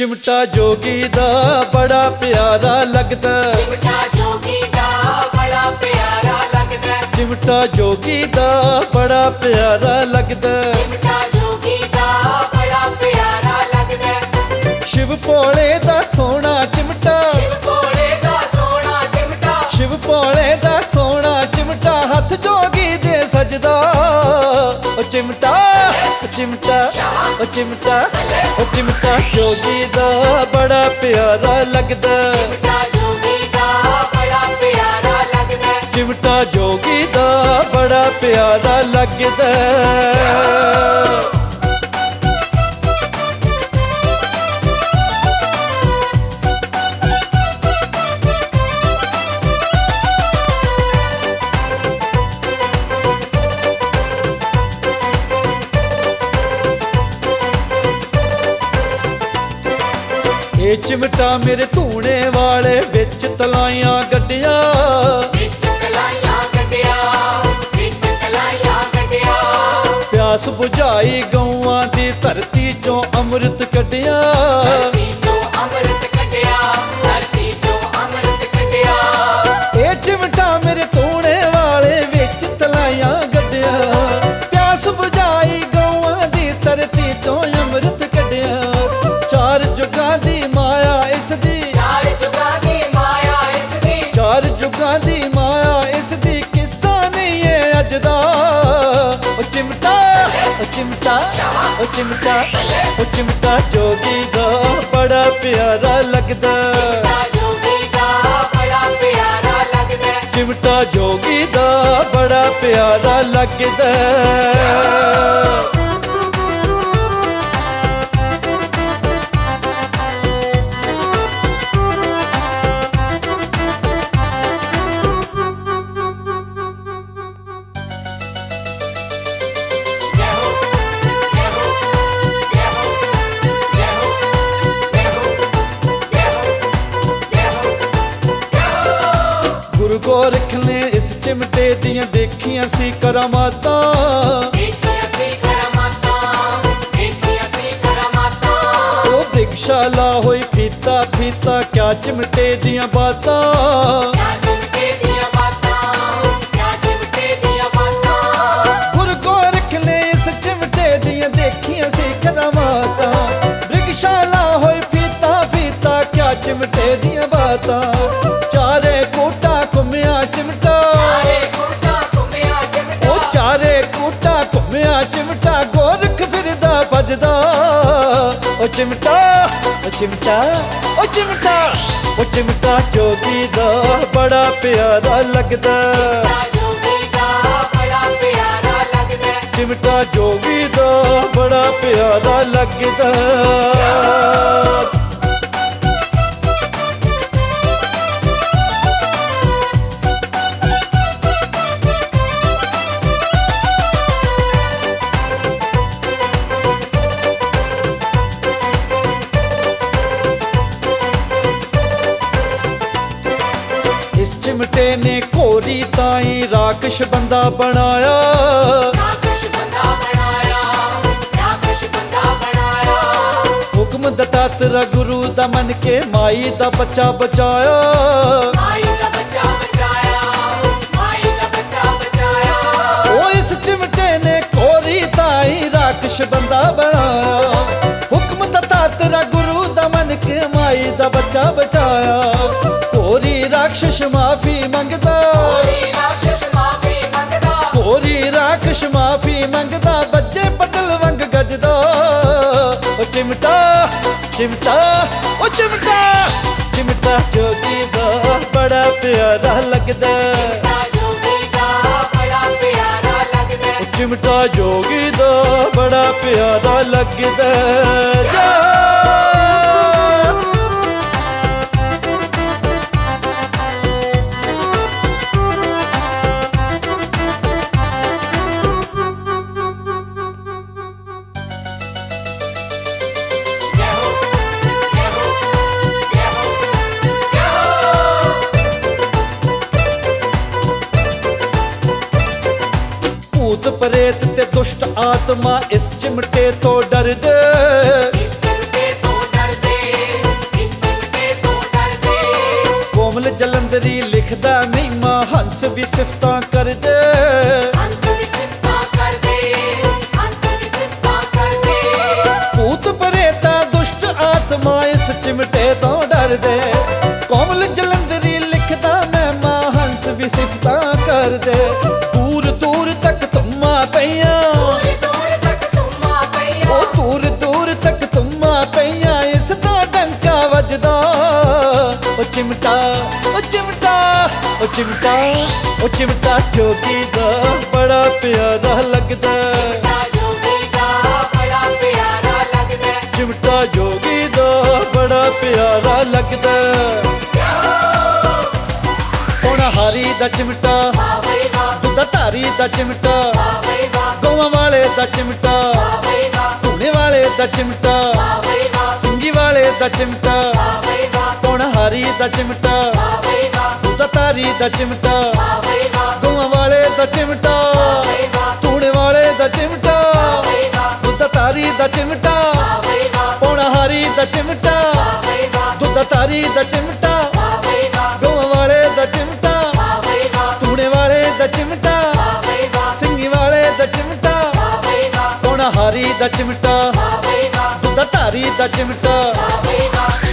ਚਿਮਟਾ ਜੋਗੀ ਦਾ ਬੜਾ ਪਿਆਰਾ ਲੱਗਦਾ। ਚਿਮਟਾ ਜੋਗੀ ਦਾ ਬੜਾ ਪਿਆਰਾ ਲੱਗਦਾ। ਚਿਮਟਾ ਜੋਗੀ ਦਾ ਬੜਾ ਪਿਆਰਾ ਲੱਗਦਾ। ਚਿਮਟਾ ਜੋਗੀ ਦਾ ਬੜਾ ਪਿਆਰਾ ਲੱਗਦਾ। ਸ਼ਿਵ ਭੋਲੇ ਦਾ ਸੋਹਣਾ ਉਹ ਚਿਮਟਾ ਉਹ ਚਿਮਟਾ ਉਹ ਚਿਮਟਾ ਉਹ ਚਿਮਟਾ ਜੋਗੀ ਦਾ ਬੜਾ ਪਿਆਰਾ ਲੱਗਦਾ। ਚਿਮਟਾ ਜੋਗੀ ਦਾ ਬੜਾ ਪਿਆਰਾ ਲੱਗਦਾ। ਚਿਮਟਾ ਮੇਰੇ ਧੂਣੇ ਵਾਲੇ ਵਿੱਚ ਤਲਾਈਆਂ ਗੱਡੀਆਂ ਵਿੱਚ ਕਲਾਈਆਂ ਗੱਡਿਆ ਵਿੱਚ ਕਲਾਈਆਂ ਗੱਡਿਆ ਪਿਆਸ ਬੁਝਾਈ ਗਊਆਂ ਦੀ ਧਰਤੀ ਚੋਂ ਅੰਮ੍ਰਿਤ ਕੱਢਿਆ। ਚਿਮਟਾ ਉਹ ਚਿਮਟਾ ਉਹ ਚਿਮਟਾ ਉਹ ਚਿਮਟਾ ਜੋਗੀ ਦਾ ਬੜਾ ਪਿਆਰਾ ਲੱਗਦਾ। ਚਿਮਟਾ ਜੋਗੀ ਦਾ ਬੜਾ ਪਿਆਰਾ ਗੋਰਖ ਨੇ ਇਸ ਚਿਮਟੇ ਦੀਆਂ ਦੇਖੀਆਂ ਸੀ ਕਰਾਮਾਤਾਂ। ਦੇਖੀਆਂ ਸੀ ਕਰਮਾਤਾਂ ਦੇਖੀਆਂ ਸੀ ਕਰਮਾਤਾਂ। ਉਹ ਪ੍ਰਿਕਸ਼ਾਲਾ ਹੋਈ ਫੀਤਾ ਫੀਤਾ ਕਿਆ ਚਿਮਟੇ ਦੀਆਂ ਬਾਤਾਂ। ਭਜਦਾ ਉਹ ਚਿਮਟਾ ਉਹ ਚਿਮਟਾ ਉਹ ਚਿਮਟਾ। ਉਹ ਚਿਮਟਾ ਜੋਗੀ ਦਾ ਬੜਾ ਪਿਆਰਾ ਲੱਗਦਾ। ਚਿਮਟਾ ਜੋਗੀ ਦਾ ਬੜਾ ਪਿਆਰਾ ਲੱਗਦਾ। ਚਿਮਟੇ ਨੇ ਘੋਰੀ ਤਾਈ ਰਾਕਸ਼ ਬੰਦਾ ਬਣਾਇਆ। ਰਾਕਸ਼ ਬੰਦਾ ਬਣਾਇਆ ਰਾਕਸ਼ ਬੰਦਾ ਬਣਾਇਆ। ਹੁਕਮ ਦਿੱਤਾ ਤੇਰਾ ਗੁਰੂ ਦਾ ਮੰਨ ਕੇ ਮਾਈ ਦਾ ਬੱਚਾ ਬਚਾਇਆ। ਮਾਈ ਦਾ ਬੱਚਾ ਬਚਾਇਆ ਮਾਈ ਦਾ ਬੱਚਾ ਬਚਾਇਆ। ਉਹ ਇਸ ਚਿਮਟੇ ਨੇ ਕੋਰੀ ਤਾਈ ਰਾਕਸ਼ ਬੰਦਾ ਬਣਾਇਆ। ਹੁਕਮ ਦਿੱਤਾ ਤੇਰਾ ਗੁਰੂ ਦਾ ਮੰਨ ਕੇ ਮਾਈ ਦਾ ਬੱਚਾ ਕੋਰੀ ਰਾਕਸ਼ ਮਾਫੀ ਮੰਗਦਾ। ਕੋਈ ਰਾਕਸ਼ ਮਾਫੀ ਮੰਗਦਾ। ਕੋਰੀ ਰਾਕਸ਼ ਮਾਫੀ ਮੰਗਦਾ ਬੱਜੇ ਪਟਲ ਵੰਗ ਗੱਜਦਾ। ਉਹ ਚਿਮਟਾ ਚਿਮਟਾ ਉਹ ਚਿਮਟਾ ਚਿਮਟਾ ਜੋਗੀ ਦਾ ਬੜਾ ਪਿਆਰਾ ਲੱਗਦਾ। ਚਿਮਟਾ ਜੋਗੀ ਦਾ ਬੜਾ ਪਿਆਰਾ ਲੱਗਦਾ। ਉਹ ਚਿਮਟਾ ਜੋਗੀ ਦਾ ਬੜਾ ਪਿਆਰਾ ਲੱਗਦਾ। ਜਾ ਜੈ ਭੂਤ ਪ੍ਰੇਤ ਤੇ ਦੁਸ਼ਟ ਆਤਮਾ ਇਸ ਚਿਮਟੇ ਤੋਂ ਡਰਦੇ। ਇਸ ਕੋਮਲ ਜਲੰਧਰੀ ਲਿਖਦਾ ਨਹੀਂ ਮਾਂ ਹੰਸ ਵੀ ਸਿਫਤਾਂ ਕਰਦੇ। ਹੰਸ ਵੀ ਸਿਫਤਾਂ ਕਰਦੇ ਹੰਸ ਵੀ ਸਿਫਤਾਂ ਕਰਦੇ। ਭੂਤ ਪ੍ਰੇਤਾ ਦੁਸ਼ਟ ਆਤਮਾ ਇਸ ਚਿਮਟੇ ਤੋਂ ਡਰਦੇ। ਕੋਮਲ ਜਲੰਧਰੀ ਲਿਖਦਾ ਮੈਂ ਮਾਂ ਹੰਸ ਵੀ ਸਿਫਤਾਂ ਕਰਦੇ। ਚਿਮਟਾ ਉਹ ਚਿਮਟਾ ਜੋਗੀ ਦਾ ਬੜਾ ਪਿਆਰਾ ਲੱਗਦਾ ਨਾ ਜੋਗੀ ਦਾ ਬੜਾ ਪਿਆਰਾ ਲੱਗਦਾ ਚਿਮਟਾ ਜੋਗੀ ਦਾ ਬੜਾ ਪਿਆਰਾ ਲੱਗਦਾ ਹੁਣ ਹਾਰੀ ਦਾ ਚਿਮਟਾ ਦੁੱਧ ਧਾਰੀ ਦਾ ਚਿਮਟਾ ਗੋਵਾਂ ਵਾਲੇ ਦਾ ਚਿਮਟਾ ਧੂਣੇ ਵਾਲੇ ਦਾ ਚਿਮਟਾ ਸਿੰਗੀ ਵਾਲੇ ਦਾ ਚਿਮਟਾ ਹੁਣ ਹਾਰੀ ਦਾ ਚਿਮਟਾ ਦਾ ਦੁੱਧ ਧਾਰੀ ਦਾ ਚਿਮਟਾ ਦੋਵਾਂ ਵਾਲੇ ਦਾ ਚਿਮਟਾ ਬਾਬੇ ਧੂਣੇ ਵਾਲੇ ਦਾ ਚਿਮਟਾ ਬਾਬੇ ਦਾ ਦੁੱਧ ਧਾਰੀ ਦਾ ਚਿਮਟਾ ਬਾਬੇ ਹਾਰੀ ਦਾ ਚਿਮਟਾ ਦੁੱਧ ਤਾਰੀ ਦਾ ਚਿਮਟਾ ਬਾਬੇ ਦਾ ਗੋਵਾਂ ਵਾਲੇ ਦਾ ਚਿਮਟਾ ਧੂਣੇ ਵਾਲੇ ਦਾ ਚਿਮਟਾ ਬਾਬੇ ਵਾਲੇ ਦਾ ਚਿਮਟਾ ਬਾਬੇ ਦਾ ਹੁਣ ਹਾਰੀ ਦਾ ਚਿਮਟਾ ਦੁੱਧ ਧਾਰੀ ਦਾ ਚਿਮਟਾ